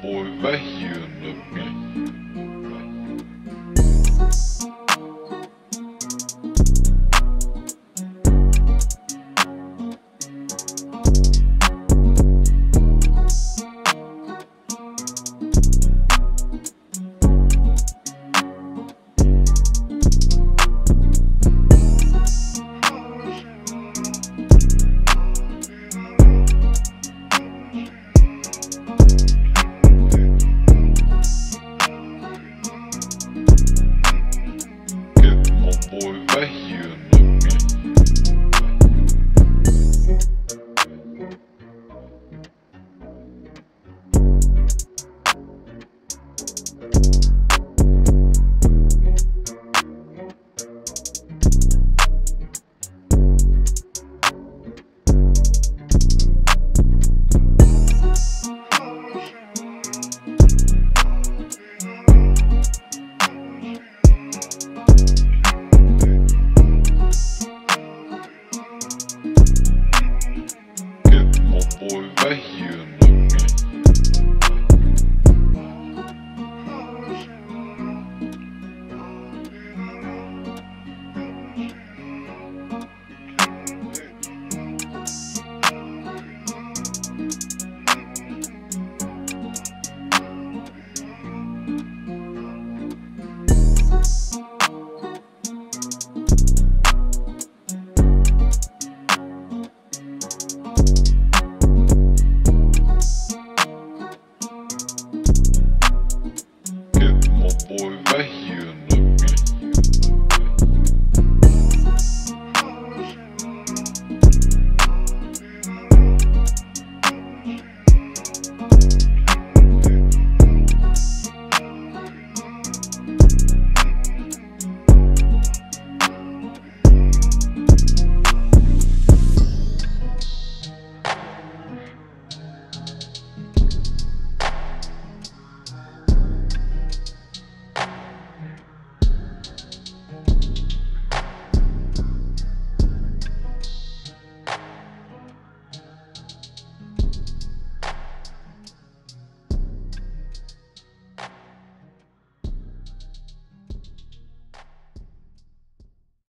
boy, vai. Boy